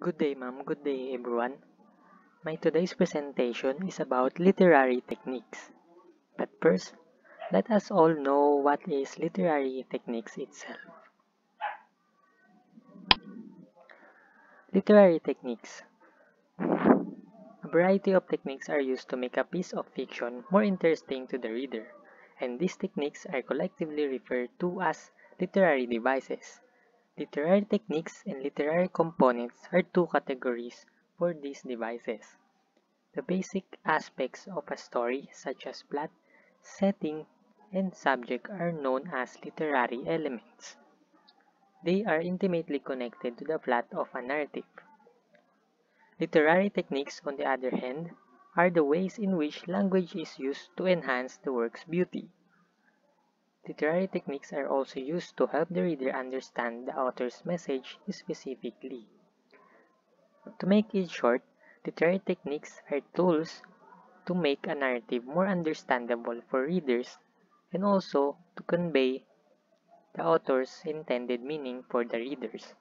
Good day, ma'am. Good day, everyone. My today's presentation is about literary techniques. But first, let us all know what is literary techniques itself. Literary techniques. A variety of techniques are used to make a piece of fiction more interesting to the reader, and these techniques are collectively referred to as literary devices. Literary techniques and literary components are two categories for these devices. The basic aspects of a story, such as plot, setting, and subject, are known as literary elements. They are intimately connected to the plot of a narrative. Literary techniques, on the other hand, are the ways in which language is used to enhance the work's beauty. Literary techniques are also used to help the reader understand the author's message specifically. To make it short, literary techniques are tools to make a narrative more understandable for readers and also to convey the author's intended meaning for the readers.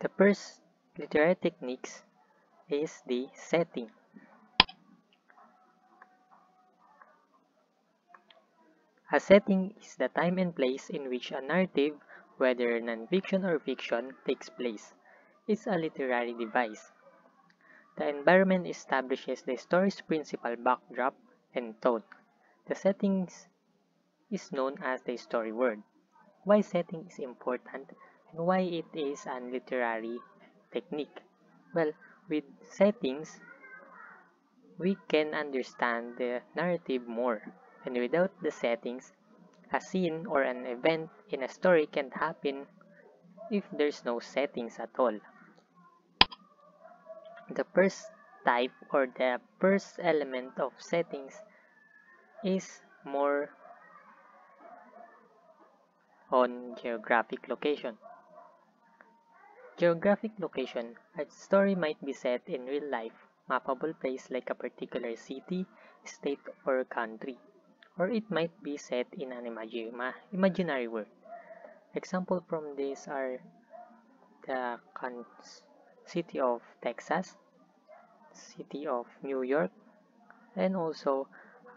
The first literary techniques is the setting. A setting is the time and place in which a narrative, whether non-fiction or fiction, takes place. It's a literary device. The environment establishes the story's principal backdrop and tone. The setting is known as the story word. Why setting is important and why it is a literary technique? Well, with settings, we can understand the narrative more. And without the settings, a scene or an event in a story can't happen if there's no settings at all. The first type or the first element of settings is more on geographic location. Geographic location, a story might be set in real life, mappable place like a particular city, state, or country or it might be set in an imaginary world. Example from this are the city of Texas, city of New York, and also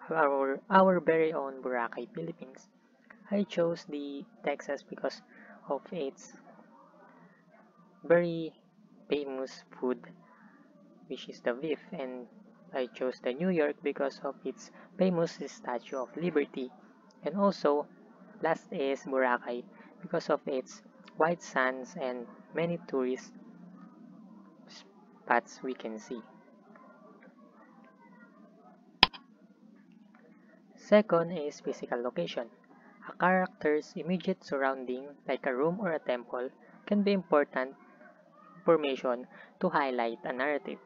our, our very own Boracay, Philippines. I chose the Texas because of its very famous food which is the beef and I chose the New York because of its famous Statue of Liberty and also last is Boracay because of its white sands and many tourist spots we can see. Second is physical location. A character's immediate surrounding, like a room or a temple, can be important information to highlight a narrative.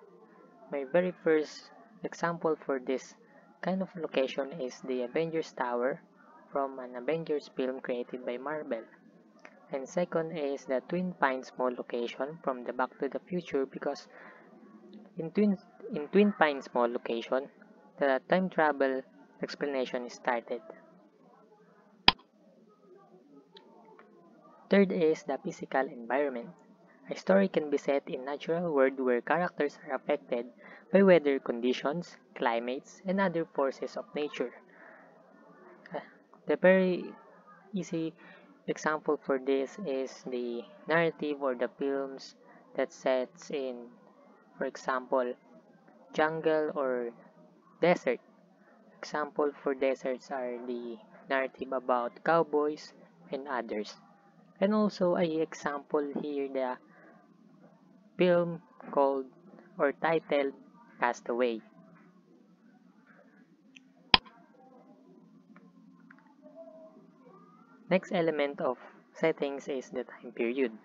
My very first example for this kind of location is the Avengers Tower from an Avengers film created by Marvel. And second is the Twin Pines Mall location from the Back to the Future because in Twin, in Twin Pines Mall location, the time travel explanation is started. Third is the physical environment. A story can be set in natural world where characters are affected by weather conditions, climates, and other forces of nature. Uh, the very easy example for this is the narrative or the films that sets in, for example, jungle or desert. Example for deserts are the narrative about cowboys and others. And also a example here the film called or titled Castaway. Next element of settings is the time period.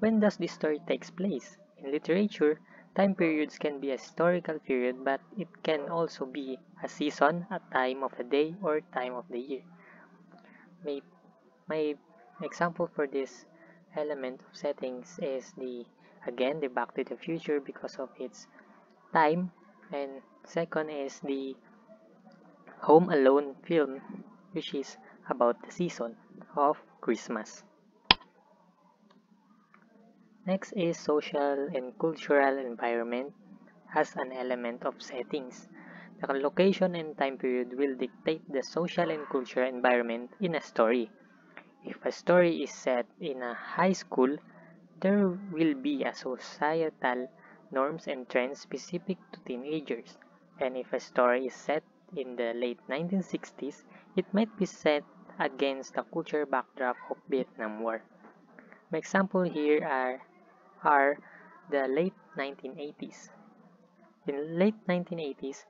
When does the story takes place? In literature, time periods can be a historical period but it can also be a season, a time of the day, or time of the year. My, my example for this element of settings is the again the Back to the Future because of its time and second is the Home Alone film which is about the season of Christmas. Next is social and cultural environment as an element of settings. The location and time period will dictate the social and cultural environment in a story. If a story is set in a high school, there will be a societal norms and trends specific to teenagers. And if a story is set in the late 1960s, it might be set against the culture backdrop of Vietnam War. My example here are, are the late 1980s. In late 1980s,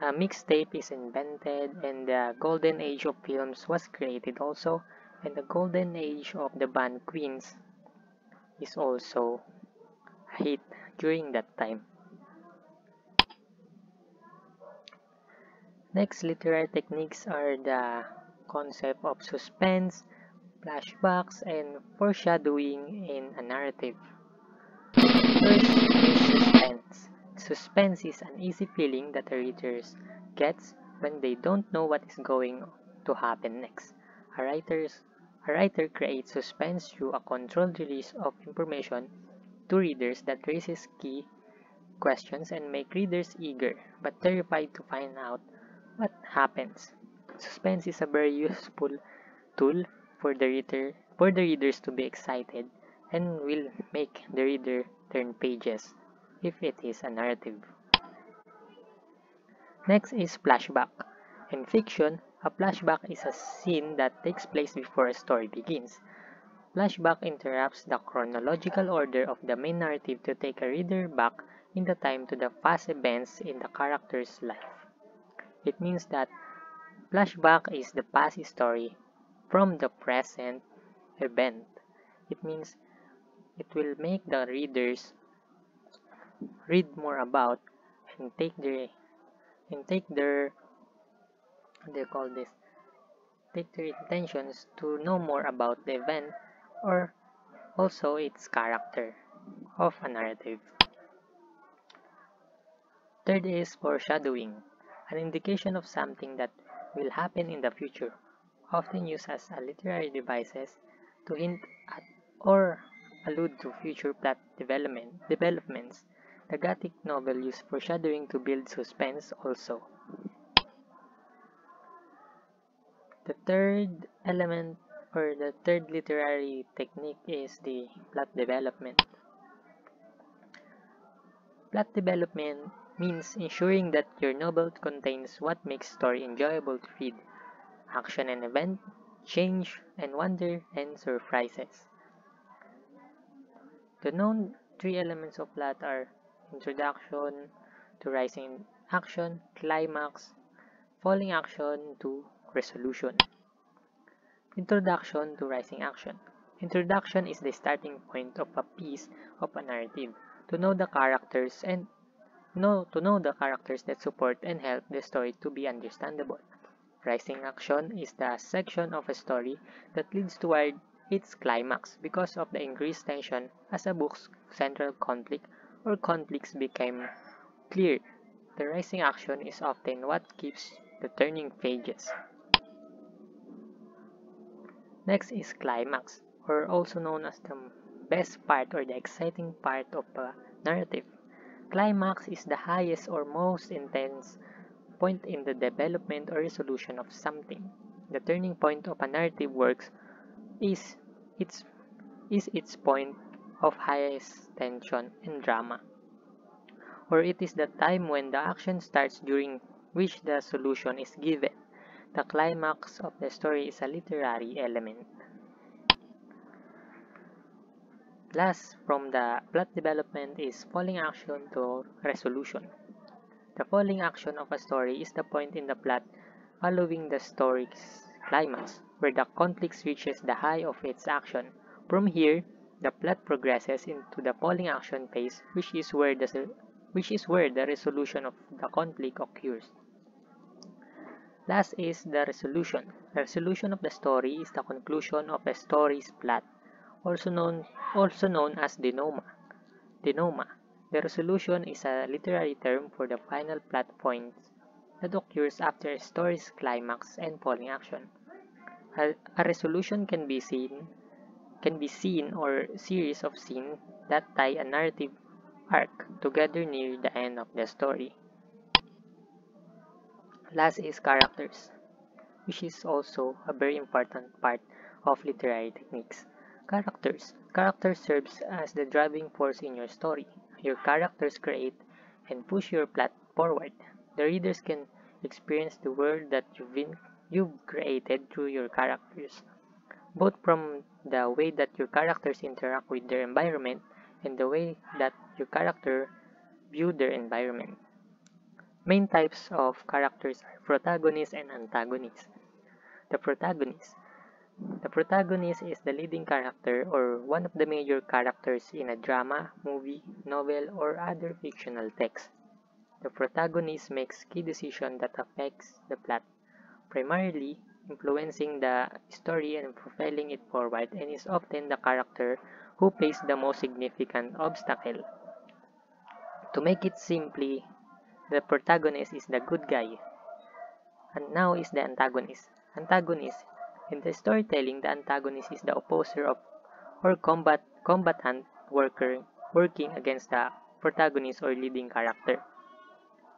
a mixtape is invented and the golden age of films was created also and the golden age of the band Queens is also hit during that time. Next literary techniques are the concept of suspense, flashbacks, and foreshadowing in a narrative. First is suspense. Suspense is an easy feeling that the reader gets when they don't know what is going to happen next. A, writer's, a writer creates suspense through a controlled release of information to readers that raises key questions and make readers eager but terrified to find out what happens. Suspense is a very useful tool for the reader for the readers to be excited and will make the reader turn pages if it is a narrative. Next is flashback. In fiction, a flashback is a scene that takes place before a story begins. Flashback interrupts the chronological order of the main narrative to take a reader back in the time to the past events in the character's life. It means that flashback is the past story from the present event. It means it will make the readers read more about and take their and take their they call this their intentions to know more about the event or also its character of a narrative. Third is foreshadowing an indication of something that will happen in the future, often used as a literary devices to hint at or allude to future plot development, developments. The Gothic novel used foreshadowing to build suspense also. The third element or the third literary technique is the plot development. Plot development means ensuring that your novel contains what makes story enjoyable to read, action and event, change and wonder, and surprises. The known three elements of plot are introduction to rising action, climax, falling action to resolution. Introduction to rising action. Introduction is the starting point of a piece of a narrative to know the characters and know, to know the characters that support and help the story to be understandable. Rising action is the section of a story that leads toward its climax because of the increased tension as a book's central conflict or conflicts became clear. The rising action is often what keeps the turning pages. Next is climax, or also known as the best part or the exciting part of a narrative. Climax is the highest or most intense point in the development or resolution of something. The turning point of a narrative works is its, is its point of highest tension and drama. Or it is the time when the action starts during which the solution is given. The climax of the story is a literary element. Last from the plot development is falling action to resolution. The falling action of a story is the point in the plot following the story's climax, where the conflict reaches the high of its action. From here, the plot progresses into the falling action phase, which is where the which is where the resolution of the conflict occurs. Last is the resolution. The resolution of the story is the conclusion of a story's plot also known, also known as denouement. Denouement. The resolution is a literary term for the final plot points that occurs after a story's climax and falling action. A, a resolution can be seen can be seen or series of scenes that tie a narrative arc together near the end of the story. Last is characters, which is also a very important part of literary techniques. Characters. Characters serves as the driving force in your story. Your characters create and push your plot forward. The readers can experience the world that you've, been, you've created through your characters, both from the way that your characters interact with their environment and the way that your character view their environment. Main types of characters are protagonists and antagonists. The protagonist. The protagonist is the leading character or one of the major characters in a drama, movie, novel, or other fictional text. The protagonist makes key decisions that affects the plot, primarily influencing the story and propelling it forward and is often the character who faces the most significant obstacle. To make it simply, the protagonist is the good guy, and now is the antagonist. Antagonist. In the storytelling, the antagonist is the opposer of or combat combatant worker working against the protagonist or leading character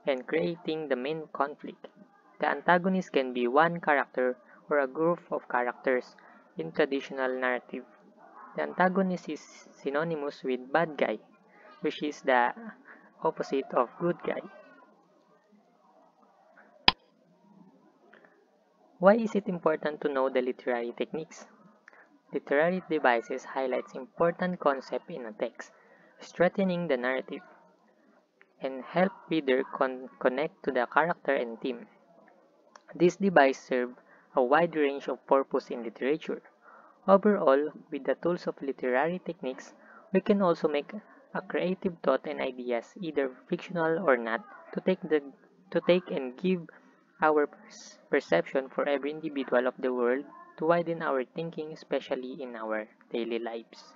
and creating the main conflict. The antagonist can be one character or a group of characters in traditional narrative. The antagonist is synonymous with bad guy, which is the opposite of good guy. Why is it important to know the literary techniques? Literary devices highlights important concept in a text, strengthening the narrative, and help reader con connect to the character and theme. These devices serve a wide range of purpose in literature. Overall, with the tools of literary techniques, we can also make a creative thought and ideas, either fictional or not, to take the to take and give our perception for every individual of the world to widen our thinking, especially in our daily lives.